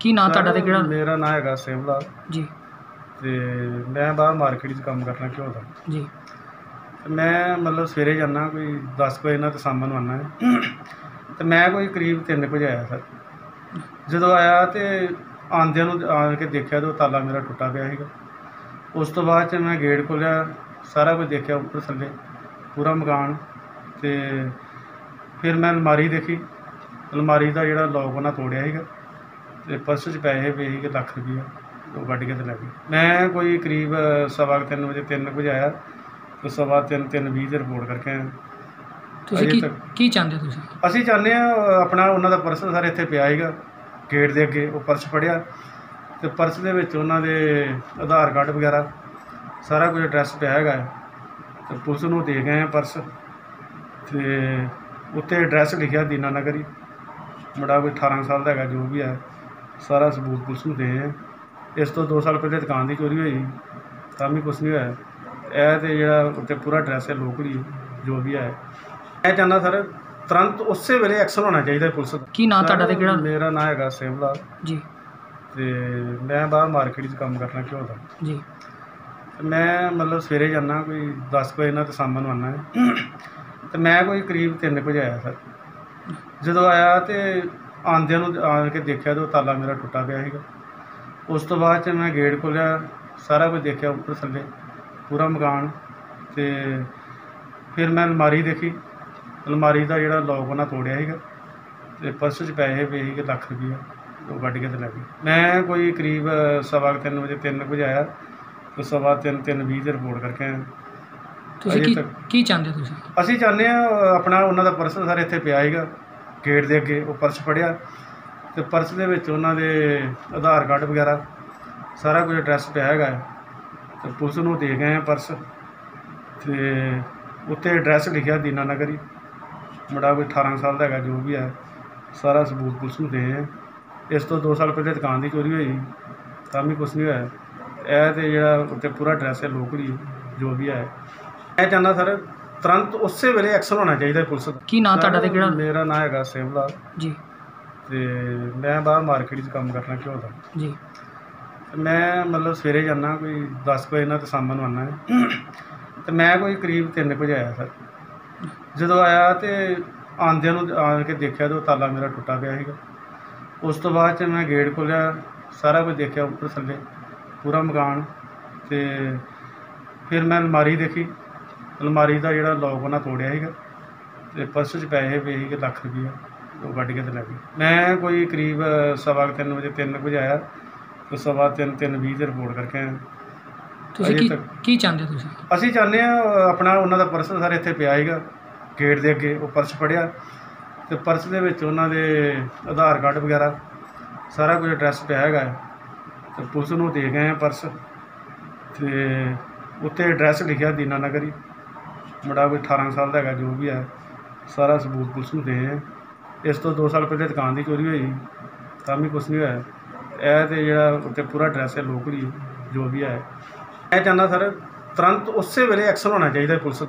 ਕੀ ਨਾਂ ਤੁਹਾਡਾ ਤੇ ਕਿਹੜਾ? ਮੇਰਾ ਨਾਂ ਹੈਗਾ ਸੇਵਲਾ ਜੀ। ਤੇ ਮੈਂ ਬਾਹਰ ਮਾਰਕੀਟ 'ਚ ਕੰਮ ਕਰਨਾ ਘਿਓ ਦਾ? ਜੀ। ਤੇ ਮੈਂ ਮਤਲਬ ਸਵੇਰੇ ਜਾਂਦਾ ਕੋਈ 10 ਵਜੇ ਨਾਲ ਤੇ ਸ਼ਾਮ ਨੂੰ ਆਉਣਾ ਹੈ। ਤੇ ਮੈਂ ਕੋਈ ਕਰੀਬ 3 ਵਜੇ ਆਇਆ ਸਰ। ਜਦੋਂ ਆਇਆ ਤੇ ਆਂਦਿਆਂ ਨੂੰ ਆਣ ਕੇ ਦੇਖਿਆ ਤੇ ਉਹ ਤਾਲਾ ਮੇਰਾ ਟੁੱਟਾ ਪਿਆ ਸੀਗਾ। ਉਸ ਤੋਂ ਬਾਅਦ ਚ ਮੈਂ ਗੇਟ ਖੋਲ੍ਹਿਆ ਸਾਰਾ ਕੁਝ ਦੇਖਿਆ ਉੱਪਰ ਥੱਲੇ ਪੂਰਾ ਮਕਾਨ। ਤੇ ਫਿਰ ਮੈਂ ਅਲਮਾਰੀ ਦੇਖੀ। ਅਲਮਾਰੀ ਦਾ ਜਿਹੜਾ ਲੋਕ ਉਹਨਾਂ ਤੋੜਿਆ ਸੀਗਾ। ਤੇ ਪਰਸ 'ਚ ਪੈਸੇ ਪਏ ਸੀਗੇ ਲੱਖ ਰੁਪਈਆ ਉਹ ਕੱਢ ਕੇ ਤੇ ਲੈ ਗਏ। ਮੈਂ ਕੋਈ ਕਰੀਬ ਸਵਾ ਕੁ ਤਿੰਨ ਵਜੇ ਤਿੰਨ ਕੁ ਵਜੇ ਆਇਆ ਤੇ ਸਵਾ ਤਿੰਨ ਤਿੰਨ ਵੀਹ ਦੀ ਰਿਪੋਰਟ ਕਰਕੇ ਆਇਆ। ਤੁਸੀਂ ਅਜੇ ਕੀ ਤੱਕ- ਕੀ ਚਾਹੁੰਦੇ ਹੋ ਤੁਸੀਂ? ਅਸੀਂ ਚਾਹੁੰਦੇ ਆ ਆਪਣਾ ਉਹਨਾਂ ਦਾ ਪਰਸ ਸਰ ਇੱਥੇ ਪਿਆ ਸੀਗਾ ਗੇਟ ਦੇ ਅੱਗੇ ਉਹ ਪਰਸ ਫੜਿਆ ਤੇ ਪਰਸ ਦੇ ਵਿੱਚ ਉਹਨਾਂ ਦੇ ਆਧਾਰ ਕਾਰਡ ਵਗੈਰਾ ਸਾਰਾ ਕੁਝ ਐਡਰੈਸ ਪਿਆ ਹੈਗਾ ਹੈ। ਤੇ ਪੁਲਿਸ ਨੂੰ ਦੇ ਗਏ ਆ ਪਰਸ ਤੇ ਉੱਤੇ ਐਡਰੈਸ ਲਿਖਿਆ ਦੀਨਾ ਨਗਰੀ ਮੁੰਡਾ ਕੋਈ 18 ਸਾਲ ਦਾ ਹੈਗਾ ਜੋ ਵੀ ਹੈ। ਸਾਰਾ ਸਬੂਤ ਪੁਲਿਸ ਨੂੰ ਦੇ ਆ। ਇਸ ਤੋਂ 2 ਸਾਲ ਪਹਿਲੇ ਦੁਕਾਨ ਦੀ ਚੋਰੀ ਹੋਈ ਤਾਂ ਵੀ ਕੁਝ ਨਹੀਂ ਹੋਇਆ। ਇਹ ਤੇ ਜਿਹੜਾ ਉੱਤੇ ਪੂਰਾ ਐਡਰੈਸ ਹੈ ਲੋਕਲੀ ਜੋ ਵੀ ਹੈ। ਮੈਂ ਚਾਹੁੰਦਾ ਸਰ ਤੁਰੰਤ ਉਸੇ ਵੇਲੇ ਐਕਸ਼ਨ ਹੋਣਾ ਚਾਹੀਦਾ ਪੁਲਿਸ ਦਾ। ਕੀ ਨਾਂ ਤੁਹਾਡਾ ਤੇ ਕਿਹੜਾ? ਮੇਰਾ ਨਾਂ ਹੈਗਾ ਸੇਵਲਾ। ਜੀ। ਤੇ ਮੈਂ ਬਾਹਰ ਮਾਰਕੀਟ 'ਚ ਕੰਮ ਕਰਨਾ ਘਿਓ ਦਾ ਜੀ। ਮੈਂ ਮਤਲਬ ਸਵੇਰੇ ਜਾਂਦਾ ਕੋਈ 10 ਵਜੇ ਨਾਲ ਤੇ ਸ਼ਾਮ ਨੂੰ ਆਉਣਾ ਹੈ ਤੇ ਮੈਂ ਕੋਈ ਕਰੀਬ 3 ਵਜੇ ਆਇਆ ਸਰ। ਜਦੋਂ ਆਇਆ ਤੇ ਆਂਦਿਆਂ ਨੂੰ ਆਣ ਕੇ ਦੇਖਿਆ ਤੇ ਉਹ ਤਾਲਾ ਮੇਰਾ ਟੁੱਟਾ ਪਿਆ ਸੀਗਾ। ਉਸ ਤੋਂ ਬਾਅਦ ਚ ਮੈਂ ਗੇਟ ਖੋਲ੍ਹਿਆ ਸਾਰਾ ਕੁਝ ਦੇਖਿਆ ਉੱਪਰ ਥੱਲੇ ਪੂਰਾ ਮਕਾਨ ਤੇ ਫਿਰ ਮੈਂ ਅਲਮਾਰੀ ਦੇਖੀ। ਅਲਮਾਰੀ ਦਾ ਜਿਹੜਾ ਲੋਕ ਉਹਨਾਂ ਤੋੜਿਆ ਸੀਗਾ ਤੇ ਪਰਸ 'ਚ ਪੈਸੇ ਪਏ ਸੀਗੇ ਲੱਖ ਰੁਪਈਆ ਉਹ ਕੱਢ ਕੇ ਤੇ ਲੈ ਗਏ। ਮੈਂ ਕੋਈ ਕਰੀਬ ਸਵਾ ਕੁ ਤਿੰਨ ਵਜੇ ਤਿੰਨ ਕੁ ਵਜੇ ਆਇਆ ਤੇ ਸਵਾ ਤਿੰਨ ਤਿੰਨ ਵੀਹ ਦੀ ਰਿਪੋਰਟ ਕਰਕੇ ਆਇਆ। ਤੁਸੀਂ ਅਜੇ ਕੀ ਤੱਕ- ਕੀ ਚਾਹੁੰਦੇ ਹੋ ਤੁਸੀਂ? ਅਸੀਂ ਚਾਹੁੰਦੇ ਆ ਆਪਣਾ ਉਹਨਾਂ ਦਾ ਪਰਸ ਸਰ ਇੱਥੇ ਪਿਆ ਸੀਗਾ। ਗੇਟ ਦੇ ਅੱਗੇ ਉਹ ਪਰਸ ਫੜਿਆ ਤੇ ਪਰਸ ਦੇ ਵਿੱਚ ਉਹਨਾਂ ਦੇ ਆਧਾਰ ਕਾਰਡ ਵਗੈਰਾ ਸਾਰਾ ਕੁਝ ਐਡਰੈਸ ਪਿਆ ਹੈਗਾ ਹੈ। ਤੇ ਪੁਲਿਸ ਨੂੰ ਦੇ ਗਏ ਆ ਪਰਸ ਤੇ ਉੱਤੇ ਐਡਰੈਸ ਲਿਖਿਆ ਦੀਨਾ ਨਗਰੀ। ਮੁੰਡਾ ਕੋਈ 18 ਸਾਲ ਦਾ ਹੈਗਾ, ਜੋ ਵੀ ਹੈ, ਸਾਰਾ ਸਬੂਤ ਪੁਲਿਸ ਨੂੰ ਦੇ ਆ। ਇਸ ਤੋਂ 2 ਸਾਲ ਪਹਿਲੇ ਦੁਕਾਨ ਦੀ ਚੋਰੀ ਹੋਈ, ਤਾਂ ਵੀ ਕੁਝ ਨਹੀਂ ਹੋਇਆ। ਇਹ ਤੇ ਜਿਹੜਾ ਉੱਤੇ ਪੂਰਾ ਐਡਰੈਸ ਹੈ ਲੋਕਲੀ ਜੋ ਵੀ ਹੈ। ਮੈਂ ਚਾਹੁੰਦਾ ਸਰ ਤੁਰੰਤ ਉਸੇ ਵੇਲੇ ਐਕਸ਼ਨ ਹੋਣਾ ਚਾਹੀਦਾ ਹੈ ਪੁਲਿਸ ਦਾ। ਕੀ ਨਾਂ ਤੁਹਾਡਾ ਤੇ ਕਿਹੜਾ? ਮੇਰਾ ਨਾਂ ਹੈਗਾ ਸੇਵਲਾ ਜੀ। ਤੇ ਮੈਂ ਬਾਹਰ ਮਾਰਕੀਟ 'ਚ ਕੰਮ ਕਰਨਾ ਘਿਓ ਦਾ? ਜੀ। ਮੈਂ ਮਤਲਬ ਸਵੇਰੇ ਜਾਂਦਾ ਕੋਈ 10 ਵਜੇ ਨਾਲ ਤੇ ਸ਼ਾਮ ਨੂੰ ਆਉਣਾ ਹੈ ਤੇ ਮੈਂ ਕੋਈ ਕਰੀਬ 3 ਵਜੇ ਆਇਆ ਸਰ। ਜਦੋਂ ਆਇਆ ਤੇ ਆਂਦਿਆਂ ਨੂੰ ਆਣ ਕੇ ਦੇਖਿਆ ਤੇ ਤਾਲਾ ਮੇਰਾ ਟੁੱਟਾ ਪਿਆ ਸੀਗਾ। ਉਸ ਤੋਂ ਬਾਅਦ ਚ ਮੈਂ ਗੇਟ ਖੋਲ੍ਹਿਆ ਸਾਰਾ ਕੁਝ ਦੇਖਿਆ ਉੱਪਰ ਥੱਲੇ ਪੂਰਾ ਮਕਾਨ। ਤੇ ਫਿਰ ਮੈਂ ਅਲਮਾਰੀ ਦੇਖੀ। ਅਲਮਾਰੀ ਦਾ ਜਿਹੜਾ ਲੋਕ ਉਹਨਾਂ ਤੋੜਿਆ ਸੀਗਾ ਤੇ ਪਰਸ 'ਚ ਪੈਸੇ ਪਏ ਸੀਗੇ ਲੱਖ ਰੁਪਈਆ ਉਹ ਕੱਢ ਕੇ ਤੇ ਲੈ ਗਏ। ਮੈਂ ਕੋਈ ਕਰੀਬ ਸਵਾ ਕੁ ਤਿੰਨ ਵਜੇ ਤਿੰਨ ਕੁ ਵਜੇ ਆਇਆ ਤੇ ਸਵਾ ਤਿੰਨ ਤਿੰਨ ਵੀਹ ਦੀ ਰਿਪੋਰਟ ਕਰਕੇ ਆਇਆ। ਤੁਸੀਂ ਅਜੇ ਕੀ ਤੱਕ- ਕੀ ਚਾਹੁੰਦੇ ਹੋ ਤੁਸੀਂ? ਅਸੀਂ ਚਾਹੁੰਦੇ ਆ ਆਪਣਾ ਉਹਨਾਂ ਦਾ ਪਰਸ ਸਰ ਇੱਥੇ ਪਿਆ ਸੀਗਾ ਗੇਟ ਦੇ ਅੱਗੇ ਉਹ ਪਰਸ ਫੜਿਆ ਤੇ ਪਰਸ ਦੇ ਵਿੱਚ ਉਹਨਾਂ ਦੇ ਆਧਾਰ ਕਾਰਡ ਵਗੈਰਾ ਸਾਰਾ ਕੁਝ ਐਡਰੈਸ ਪਿਆ ਹੈਗਾ ਹੈ। ਤੇ ਪੁਲਿਸ ਨੂੰ ਦੇ ਗਏ ਆ ਪਰਸ ਤੇ ਉੱਤੇ ਐਡਰੈਸ ਲਿਖਿਆ ਦੀਨਾ ਨਗਰੀ ਮੁੰਡਾ ਕੋਈ 18 ਸਾਲ ਦਾ ਹੈਗਾ, ਜੋ ਵੀ ਹੈ, ਸਾਰਾ ਸਬੂਤ ਪੁਲਿਸ ਨੂੰ ਦੇ ਆ। ਇਸ ਤੋਂ 2 ਸਾਲ ਪਹਿਲੇ ਦੁਕਾਨ ਦੀ ਚੋਰੀ ਹੋਈ, ਤਾਂ ਵੀ ਕੁਝ ਨਹੀਂ ਹੋਇਆ। ਇਹ ਤੇ ਜਿਹੜਾ ਉੱਤੇ ਪੂਰਾ ਐਡਰੈਸ ਹੈ ਲੋਕਲੀ ਜੋ ਵੀ ਹੈ। ਮੈਂ ਚਾਹੁੰਦਾ ਸਰ, ਤੁਰੰਤ ਉਸੇ ਵੇਲੇ ਐਕਸ਼ਨ ਹੋਣਾ ਚਾਹੀਦਾ ਪੁਲਿਸ ਦਾ।